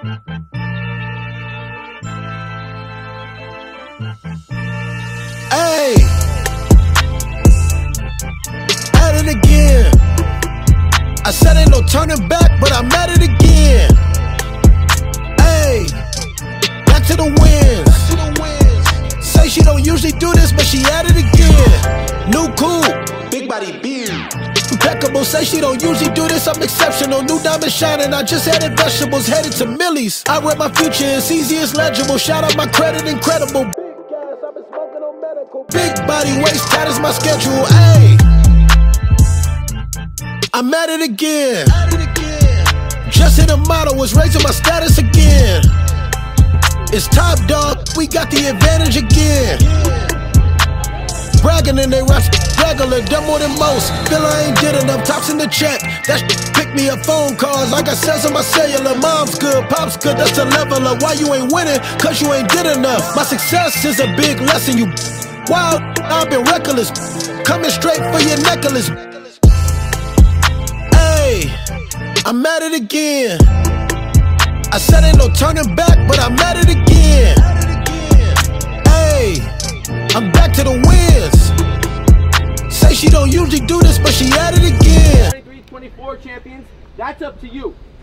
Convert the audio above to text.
Hey, at it again. I said ain't no turning back, but I'm at it again. Hey, back to the wins. Say she don't usually do this, but she at it again. New cool, big body say she don't usually do this, I'm exceptional. New diamond shining, I just added vegetables, headed to Millie's. I read my future, it's easy, it's legible. Shout out my credit, incredible. Big gas, I've been smoking on medical. Big body, waist tight is my schedule. Ayy, I'm at it again. Just hit a model, was raising my status again. It's top dog, we got the advantage again. Bragging in they raps, regular, done more than most. Feel I ain't did enough, tops in the chat. That pick me up phone calls, like I says on my cellular. Mom's good, pop's good, that's a leveler. Why you ain't winning? Cause you ain't did enough. My success is a big lesson, you wild. I've been reckless, coming straight for your necklace. Hey, I'm at it again. I said ain't no turning back, but I'm at it again. To the wins. Say she don't usually do this, but she at it again. 23, 24 champions, that's up to you.